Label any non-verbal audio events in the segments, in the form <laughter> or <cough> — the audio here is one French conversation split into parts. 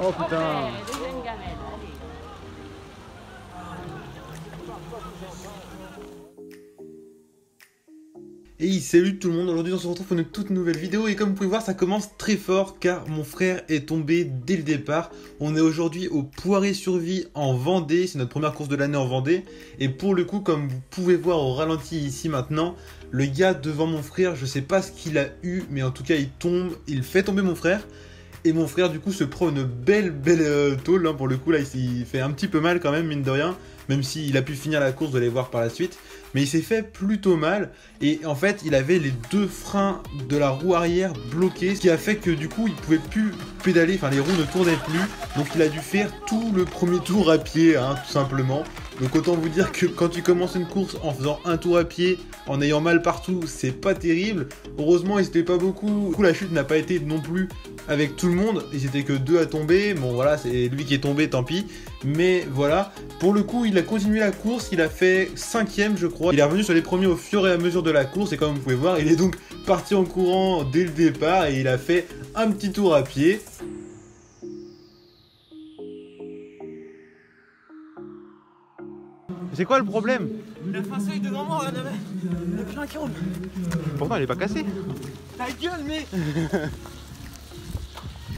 Oh putain. Deuxième gamelle, allez. Et salut tout le monde, aujourd'hui on se retrouve pour une toute nouvelle vidéo. Et comme vous pouvez voir ça commence très fort car mon frère est tombé dès le départ. On est aujourd'hui au Poiré Survie en Vendée, c'est notre première course de l'année en Vendée. Et pour le coup comme vous pouvez voir au ralenti ici maintenant, le gars devant mon frère, je sais pas ce qu'il a eu mais en tout cas il tombe, il fait tomber mon frère et mon frère du coup se prend une belle belle euh, tôle hein, pour le coup là il, fait un petit peu mal quand même mine de rien même s'il a pu finir la course, vous allez voir par la suite. Mais il s'est fait plutôt mal, et en fait, il avait les deux freins de la roue arrière bloqués, ce qui a fait que du coup, il pouvait plus pédaler, enfin les roues ne tournaient plus, donc il a dû faire tout le premier tour à pied, hein, tout simplement. Donc autant vous dire que quand tu commences une course en faisant un tour à pied, en ayant mal partout, c'est pas terrible. Heureusement, il s'était pas beaucoup. Du coup, la chute n'a pas été non plus avec tout le monde. Ils étaient que deux à tomber. Bon, voilà, c'est lui qui est tombé, tant pis. Mais voilà, pour le coup, il a continué la course. Il a fait cinquième, je crois. Il est revenu sur les premiers au fur et à mesure de la course. Et comme vous pouvez voir, il est donc parti en courant dès le départ et il a fait un petit tour à pied. C'est quoi le problème? Le est devant moi, y a plein qui roule. Pourtant, il est pas cassé. Ta gueule, mais <laughs>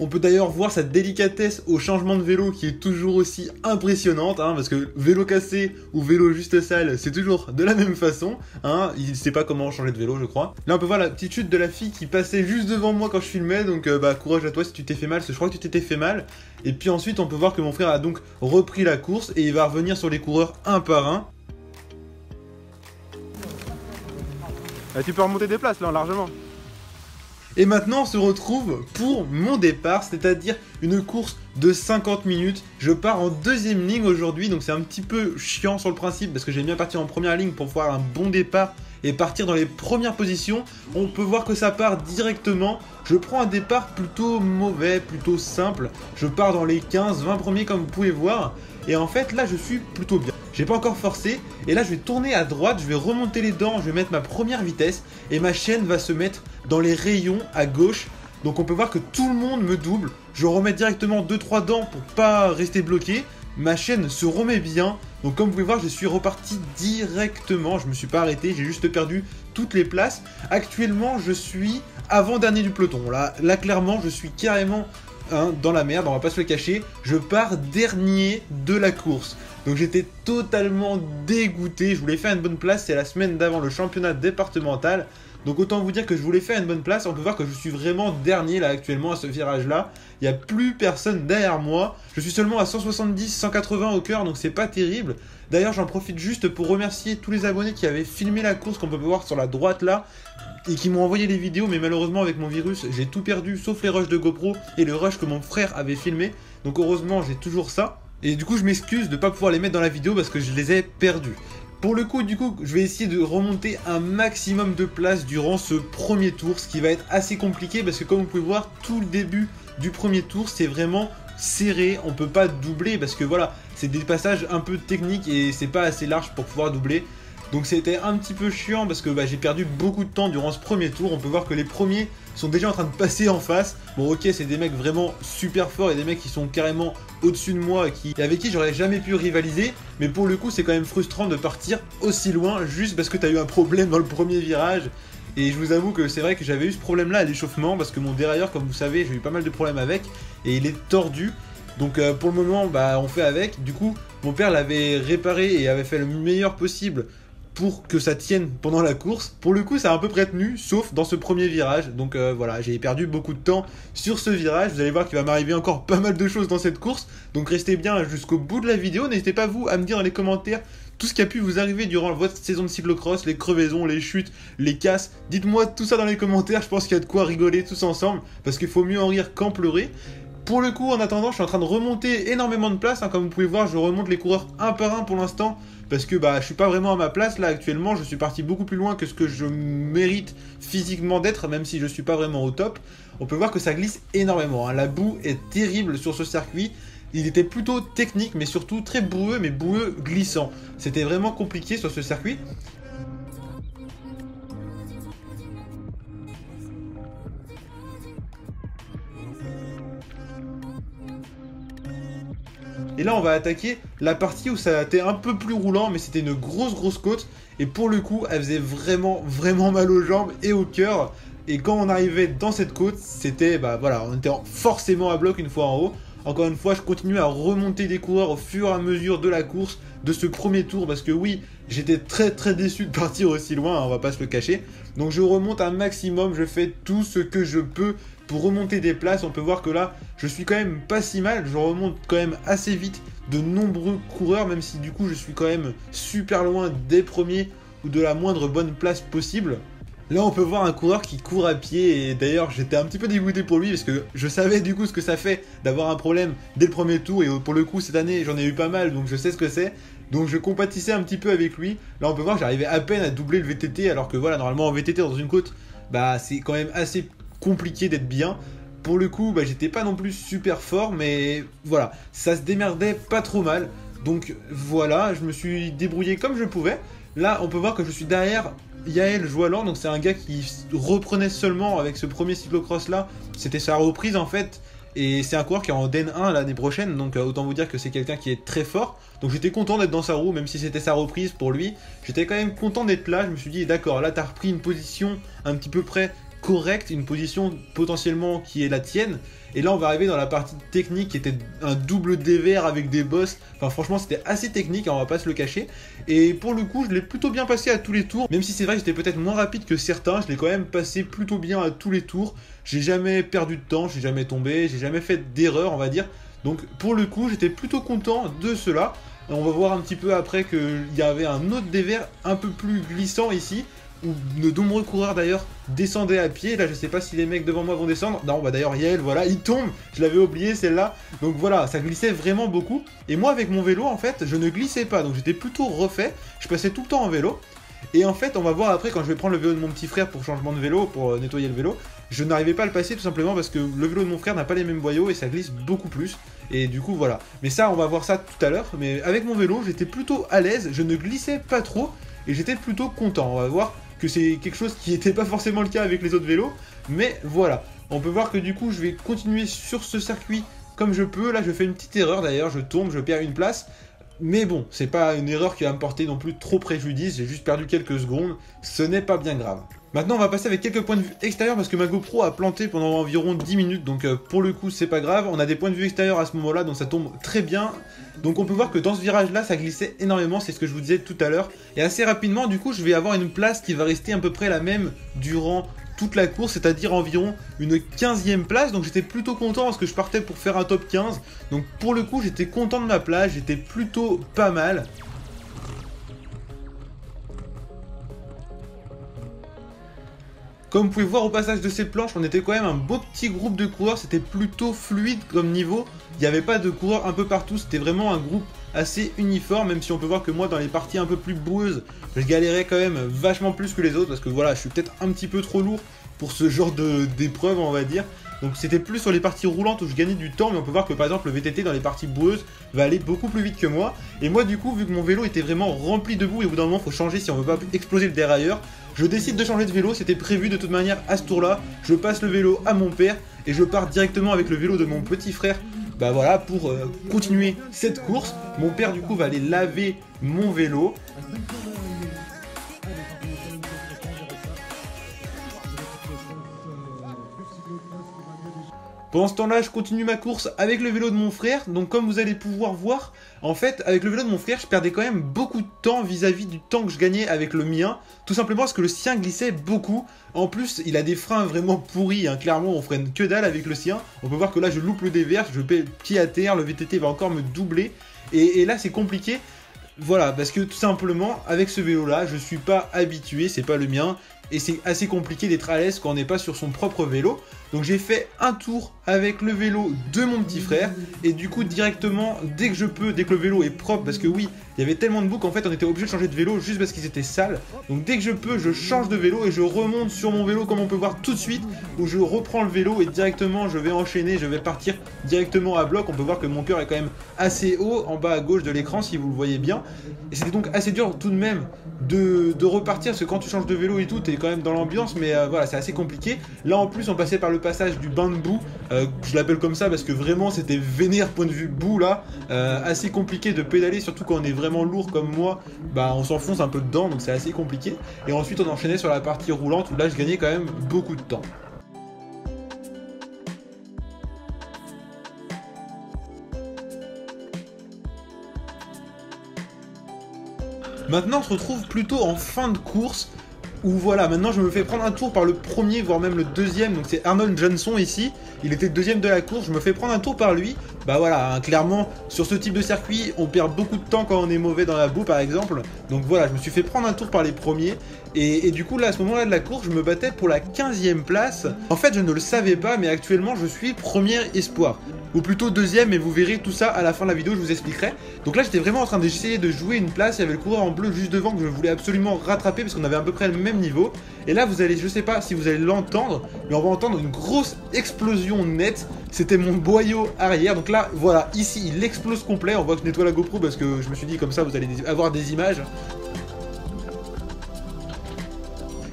On peut d'ailleurs voir sa délicatesse au changement de vélo qui est toujours aussi impressionnante, hein, parce que vélo cassé ou vélo juste sale, c'est toujours de la même façon. Hein, il sait pas comment changer de vélo, je crois. Là, on peut voir la petite chute de la fille qui passait juste devant moi quand je filmais, donc euh, bah courage à toi si tu t'es fait mal, parce que je crois que tu t'étais fait mal. Et puis ensuite, on peut voir que mon frère a donc repris la course et il va revenir sur les coureurs un par un. Eh, Tu peux remonter des places là, largement. Et maintenant, on se retrouve pour mon départ, c'est-à-dire une course de 50 minutes. Je pars en deuxième ligne aujourd'hui, donc c'est un petit peu chiant sur le principe parce que j'aime bien partir en première ligne pour faire un bon départ et partir dans les premières positions. On peut voir que ça part directement. Je prends un départ plutôt mauvais, plutôt simple. Je pars dans les 15-20 premiers comme vous pouvez voir. Et en fait, là, je suis plutôt bien. J'ai pas encore forcé. Et là, je vais tourner à droite, je vais remonter les dents, je vais mettre ma première vitesse. Et ma chaîne va se mettre dans les rayons à gauche. Donc on peut voir que tout le monde me double. Je remets directement 2-3 dents pour pas rester bloqué. Ma chaîne se remet bien. Donc comme vous pouvez voir, je suis reparti directement. Je me suis pas arrêté, j'ai juste perdu toutes les places. Actuellement, je suis avant-dernier du peloton. Là, là clairement, je suis carrément hein, dans la merde, on va pas se le cacher. Je pars dernier de la course. Donc j'étais totalement dégoûté. Je voulais faire une bonne place. C'est la semaine d'avant le championnat départemental. Donc autant vous dire que je voulais faire une bonne place. On peut voir que je suis vraiment dernier là actuellement à ce virage là. Il n'y a plus personne derrière moi. Je suis seulement à 170, 180 au cœur, donc c'est pas terrible. D'ailleurs, j'en profite juste pour remercier tous les abonnés qui avaient filmé la course qu'on peut voir sur la droite là et qui m'ont envoyé les vidéos, mais malheureusement avec mon virus, j'ai tout perdu sauf les rushs de GoPro et le rush que mon frère avait filmé. Donc heureusement, j'ai toujours ça. Et du coup, je m'excuse de ne pas pouvoir les mettre dans la vidéo parce que je les ai perdus. Pour le coup, du coup, je vais essayer de remonter un maximum de places durant ce premier tour, ce qui va être assez compliqué parce que comme vous pouvez voir, tout le début du premier tour, c'est vraiment serré, on peut pas doubler parce que voilà, c'est des passages un peu techniques et c'est pas assez large pour pouvoir doubler. Donc c'était un petit peu chiant parce que bah, j'ai perdu beaucoup de temps durant ce premier tour. On peut voir que les premiers sont déjà en train de passer en face. Bon ok c'est des mecs vraiment super forts et des mecs qui sont carrément au-dessus de moi et qui, avec qui j'aurais jamais pu rivaliser. Mais pour le coup c'est quand même frustrant de partir aussi loin juste parce que t'as eu un problème dans le premier virage. Et je vous avoue que c'est vrai que j'avais eu ce problème là à l'échauffement parce que mon dérailleur comme vous savez j'ai eu pas mal de problèmes avec et il est tordu. Donc euh, pour le moment bah on fait avec. Du coup mon père l'avait réparé et avait fait le meilleur possible pour que ça tienne pendant la course. Pour le coup, ça a à peu près tenu, sauf dans ce premier virage. Donc euh, voilà, j'ai perdu beaucoup de temps sur ce virage. Vous allez voir qu'il va m'arriver encore <laughs> pas mal de choses dans cette course. Donc restez bien jusqu'au bout de la vidéo. N'hésitez pas vous à me dire dans les commentaires tout ce qui a pu vous arriver durant votre saison de cyclocross, les crevaisons, les chutes, les casses. Dites-moi tout ça dans les commentaires. Je pense qu'il y a de quoi rigoler tous ensemble parce qu'il faut mieux en rire qu'en pleurer. Pour le coup, en attendant, je suis en train de remonter énormément de place. Hein. Comme vous pouvez voir, je remonte les coureurs un par un pour l'instant parce que bah je suis pas vraiment à ma place là actuellement, je suis parti beaucoup plus loin que ce que je mérite physiquement d'être, même si je suis pas vraiment au top. On peut voir que ça glisse énormément, hein. la boue est terrible sur ce circuit. Il était plutôt technique, mais surtout très boueux, mais boueux glissant. C'était vraiment compliqué sur ce circuit. Et là, on va attaquer la partie où ça a été un peu plus roulant, mais c'était une grosse, grosse côte. Et pour le coup, elle faisait vraiment, vraiment mal aux jambes et au cœur. Et quand on arrivait dans cette côte, c'était, bah voilà, on était forcément à bloc une fois en haut. Encore une fois, je continue à remonter des coureurs au fur et à mesure de la course, de ce premier tour, parce que oui, j'étais très très déçu de partir aussi loin, hein, on va pas se le cacher. Donc je remonte un maximum, je fais tout ce que je peux pour remonter des places. On peut voir que là, je suis quand même pas si mal, je remonte quand même assez vite de nombreux coureurs, même si du coup je suis quand même super loin des premiers ou de la moindre bonne place possible. Là, on peut voir un coureur qui court à pied et d'ailleurs, j'étais un petit peu dégoûté pour lui parce que je savais du coup ce que ça fait d'avoir un problème dès le premier tour et pour le coup, cette année, j'en ai eu pas mal donc je sais ce que c'est. Donc je compatissais un petit peu avec lui. Là, on peut voir que j'arrivais à peine à doubler le VTT alors que voilà, normalement en VTT dans une côte, bah c'est quand même assez compliqué d'être bien. Pour le coup, bah, j'étais pas non plus super fort, mais voilà, ça se démerdait pas trop mal. Donc voilà, je me suis débrouillé comme je pouvais. Là, on peut voir que je suis derrière Yael Joalan, donc c'est un gars qui reprenait seulement avec ce premier cyclocross là, c'était sa reprise en fait, et c'est un coureur qui est en DN 1 l'année prochaine, donc euh, autant vous dire que c'est quelqu'un qui est très fort. Donc j'étais content d'être dans sa roue, même si c'était sa reprise pour lui. J'étais quand même content d'être là, je me suis dit d'accord, là t'as repris une position un petit peu près correcte, une position potentiellement qui est la tienne. Et là, on va arriver dans la partie technique qui était un double dévers avec des boss. Enfin, franchement, c'était assez technique, hein, on va pas se le cacher. Et pour le coup, je l'ai plutôt bien passé à tous les tours. Même si c'est vrai que j'étais peut-être moins rapide que certains, je l'ai quand même passé plutôt bien à tous les tours. J'ai jamais perdu de temps, j'ai jamais tombé, j'ai jamais fait d'erreur, on va dire. Donc, pour le coup, j'étais plutôt content de cela. On va voir un petit peu après qu'il y avait un autre dévers un peu plus glissant ici où de nombreux coureurs d'ailleurs descendaient à pied. Là, je sais pas si les mecs devant moi vont descendre. Non, bah d'ailleurs, Yael, voilà, il tombe. Je l'avais oublié celle-là. Donc voilà, ça glissait vraiment beaucoup. Et moi, avec mon vélo, en fait, je ne glissais pas. Donc j'étais plutôt refait. Je passais tout le temps en vélo. Et en fait, on va voir après quand je vais prendre le vélo de mon petit frère pour changement de vélo, pour euh, nettoyer le vélo. Je n'arrivais pas à le passer tout simplement parce que le vélo de mon frère n'a pas les mêmes boyaux et ça glisse beaucoup plus. Et du coup, voilà. Mais ça, on va voir ça tout à l'heure. Mais avec mon vélo, j'étais plutôt à l'aise. Je ne glissais pas trop et j'étais plutôt content. On va voir que c'est quelque chose qui n'était pas forcément le cas avec les autres vélos. Mais voilà, on peut voir que du coup je vais continuer sur ce circuit comme je peux. Là je fais une petite erreur d'ailleurs, je tombe, je perds une place. Mais bon, c'est pas une erreur qui va me porter non plus trop préjudice, j'ai juste perdu quelques secondes, ce n'est pas bien grave. Maintenant, on va passer avec quelques points de vue extérieurs parce que ma GoPro a planté pendant environ 10 minutes, donc euh, pour le coup, c'est pas grave. On a des points de vue extérieurs à ce moment-là, donc ça tombe très bien. Donc on peut voir que dans ce virage-là, ça glissait énormément, c'est ce que je vous disais tout à l'heure. Et assez rapidement, du coup, je vais avoir une place qui va rester à peu près la même durant toute la course, c'est-à-dire environ une 15e place. Donc j'étais plutôt content parce que je partais pour faire un top 15. Donc pour le coup, j'étais content de ma place, j'étais plutôt pas mal. Comme vous pouvez voir au passage de ces planches, on était quand même un beau petit groupe de coureurs, c'était plutôt fluide comme niveau. Il n'y avait pas de coureurs un peu partout, c'était vraiment un groupe assez uniforme, même si on peut voir que moi dans les parties un peu plus boueuses, je galérais quand même vachement plus que les autres, parce que voilà, je suis peut-être un petit peu trop lourd pour ce genre d'épreuve, on va dire. Donc c'était plus sur les parties roulantes où je gagnais du temps, mais on peut voir que par exemple le VTT dans les parties boueuses va aller beaucoup plus vite que moi. Et moi du coup, vu que mon vélo était vraiment rempli de boue et au bout d'un moment faut changer si on veut pas exploser le dérailleur, je décide de changer de vélo, c'était prévu de toute manière à ce tour-là. Je passe le vélo à mon père et je pars directement avec le vélo de mon petit frère. Bah voilà, pour euh, continuer cette course. Mon père du coup va aller laver mon vélo. Pendant ce temps-là, je continue ma course avec le vélo de mon frère. Donc comme vous allez pouvoir voir, en fait, avec le vélo de mon frère, je perdais quand même beaucoup de temps vis-à-vis du temps que je gagnais avec le mien. Tout simplement parce que le sien glissait beaucoup. En plus, il a des freins vraiment pourris. Hein. Clairement, on freine que dalle avec le sien. On peut voir que là, je loupe le dévers, je paie pied à terre, le VTT va encore me doubler. Et, et là, c'est compliqué. Voilà, parce que tout simplement, avec ce vélo-là, je suis pas habitué, c'est pas le mien et c'est assez compliqué d'être à l'aise quand on n'est pas sur son propre vélo. Donc j'ai fait un tour avec le vélo de mon petit frère et du coup directement dès que je peux, dès que le vélo est propre, parce que oui, il y avait tellement de boucles en fait on était obligé de changer de vélo juste parce qu'ils étaient sales. Donc dès que je peux, je change de vélo et je remonte sur mon vélo comme on peut voir tout de suite où je reprends le vélo et directement je vais enchaîner, je vais partir directement à bloc. On peut voir que mon cœur est quand même assez haut en bas à gauche de l'écran si vous le voyez bien. Et c'était donc assez dur tout de même de, repartir parce que quand tu changes de vélo et tout, t'es quand même dans l'ambiance mais euh, voilà c'est assez compliqué. Là en plus on passait par le passage du bain de boue. Euh, je l'appelle comme ça parce que vraiment c'était vénère point de vue boue là. Euh, assez compliqué de pédaler, surtout quand on est vraiment lourd comme moi. Bah on s'enfonce un peu dedans donc c'est assez compliqué. Et ensuite on enchaînait sur la partie roulante où là je gagnais quand même beaucoup de temps. Maintenant, on se retrouve plutôt en fin de course où voilà, maintenant je me fais prendre un tour par le premier, voire même le deuxième, donc c'est Arnold Johnson ici, il était deuxième de la course, je me fais prendre un tour par lui, bah voilà, hein, clairement, sur ce type de circuit, on perd beaucoup de temps quand on est mauvais dans la boue par exemple, donc voilà, je me suis fait prendre un tour par les premiers, et, du coup là, à ce moment-là de la course, je me battais pour la 15e place, en fait je ne le savais pas, mais actuellement je suis premier espoir, ou plutôt deuxième, et vous verrez tout ça à la fin de la vidéo, je vous expliquerai. Donc là, j'étais vraiment en train d'essayer de jouer une place, il y avait le coureur en bleu juste devant que je voulais absolument rattraper parce qu'on avait à peu près le même niveau. Et là, vous allez, je sais pas si vous allez l'entendre, mais on va entendre une grosse explosion nette. C'était mon boyau arrière. Donc là, voilà, ici, il explose complet. On voit que je nettoie la GoPro parce que je me suis dit comme ça, vous allez avoir des images.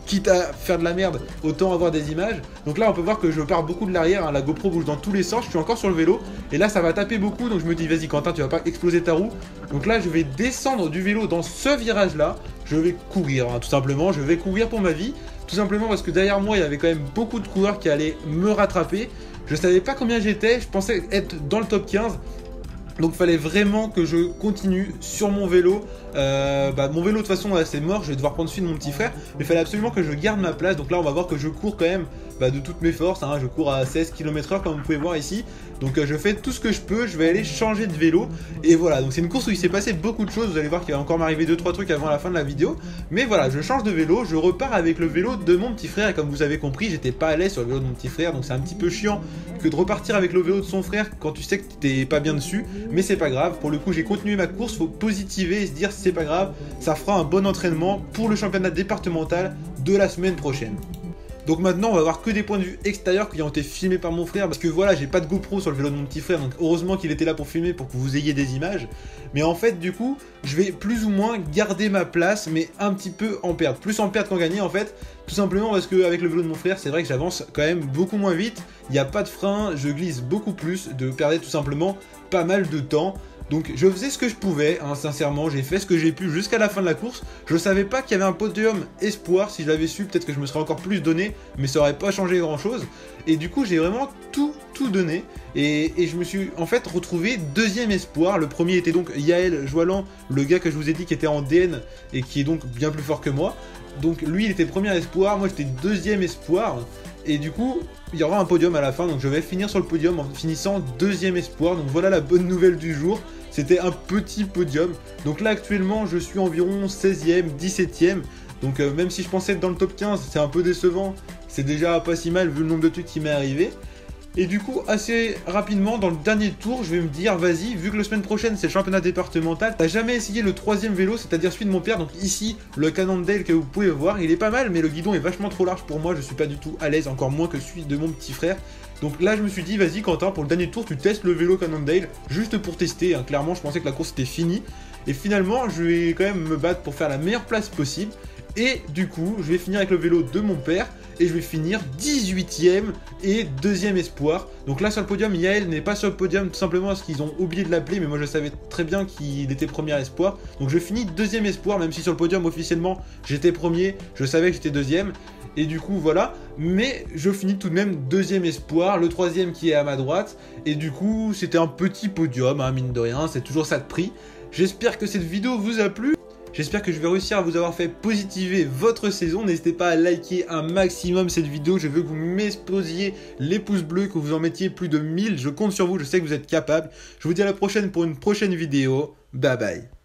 Quitte à faire de la merde, autant avoir des images. Donc là, on peut voir que je pars beaucoup de l'arrière, hein. la GoPro bouge dans tous les sens, je suis encore sur le vélo, et là, ça va taper beaucoup, donc je me dis, vas-y Quentin, tu vas pas exploser ta roue. Donc là, je vais descendre du vélo dans ce virage-là, je vais courir, hein, tout simplement, je vais courir pour ma vie, tout simplement parce que derrière moi, il y avait quand même beaucoup de coureurs qui allaient me rattraper. Je savais pas combien j'étais, je pensais être dans le top 15, donc fallait vraiment que je continue sur mon vélo. Euh, bah, mon vélo de toute façon c'est mort, je vais devoir prendre celui de mon petit frère. Mais il fallait absolument que je garde ma place. Donc là on va voir que je cours quand même bah, de toutes mes forces. Hein. Je cours à 16 km/h comme vous pouvez voir ici. Donc euh, je fais tout ce que je peux, je vais aller changer de vélo. Et voilà, donc c'est une course où il s'est passé beaucoup de choses. Vous allez voir qu'il va encore m'arriver 2-3 trucs avant la fin de la vidéo. Mais voilà, je change de vélo, je repars avec le vélo de mon petit frère. Et comme vous avez compris, j'étais pas à l'aise sur le vélo de mon petit frère. Donc c'est un petit peu chiant que de repartir avec le vélo de son frère quand tu sais que t'es pas bien dessus mais c'est pas grave. Pour le coup, j'ai continué ma course, faut positiver et se dire c'est pas grave, ça fera un bon entraînement pour le championnat départemental de la semaine prochaine. Donc maintenant, on va voir que des points de vue extérieurs qui ont été filmés par mon frère. Parce que voilà, j'ai pas de GoPro sur le vélo de mon petit frère. Donc heureusement qu'il était là pour filmer pour que vous ayez des images. Mais en fait, du coup, je vais plus ou moins garder ma place, mais un petit peu en perte. Plus en perte qu'en gagner en fait. Tout simplement parce qu'avec le vélo de mon frère, c'est vrai que j'avance quand même beaucoup moins vite. Il n'y a pas de frein, je glisse beaucoup plus. De perdre tout simplement pas mal de temps. Donc je faisais ce que je pouvais, hein, sincèrement, j'ai fait ce que j'ai pu jusqu'à la fin de la course. Je savais pas qu'il y avait un podium espoir, si je l'avais su, peut-être que je me serais encore plus donné, mais ça aurait pas changé grand chose. Et du coup, j'ai vraiment tout, tout donné. Et, je me suis en fait retrouvé deuxième espoir. Le premier était donc Yael Joalan, le gars que je vous ai dit qui était en DN et qui est donc bien plus fort que moi. Donc lui, il était premier espoir, moi j'étais deuxième espoir. Et du coup, il y aura un podium à la fin, donc je vais finir sur le podium en finissant deuxième espoir. Donc voilà la bonne nouvelle du jour. C'était un petit podium. Donc là actuellement je suis environ 16e, 17e. Donc euh, même si je pensais être dans le top 15, c'est un peu décevant. C'est déjà pas si mal vu le nombre de trucs qui m'est arrivé. Et du coup, assez rapidement, dans le dernier tour, je vais me dire, vas-y, vu que la semaine prochaine c'est le championnat départemental, t'as jamais essayé le troisième vélo, c'est-à-dire celui de mon père, donc ici, le Cannondale que vous pouvez voir, il est pas mal, mais le guidon est vachement trop large pour moi, je suis pas du tout à l'aise, encore moins que celui de mon petit frère. Donc là, je me suis dit, vas-y, Quentin, pour le dernier tour, tu testes le vélo Cannondale, juste pour tester. Hein. Clairement, je pensais que la course était finie. Et finalement, je vais quand même me battre pour faire la meilleure place possible. Et du coup, je vais finir avec le vélo de mon père et je vais finir 18ème et deuxième espoir. Donc là sur le podium, Yael n'est pas sur le podium tout simplement parce qu'ils ont oublié de l'appeler, mais moi je savais très bien qu'il était premier espoir. Donc je finis deuxième espoir, même si sur le podium officiellement j'étais premier, je savais que j'étais deuxième. Et du coup voilà, mais je finis tout de même deuxième espoir, le troisième qui est à ma droite. Et du coup c'était un petit podium, hein, mine de rien, c'est toujours ça de prix. J'espère que cette vidéo vous a plu. J'espère que je vais réussir à vous avoir fait positiver votre saison. N'hésitez pas à liker un maximum cette vidéo. Je veux que vous m'exposiez les pouces bleus, que vous en mettiez plus de 1000. Je compte sur vous, je sais que vous êtes capable. Je vous dis à la prochaine pour une prochaine vidéo. Bye bye.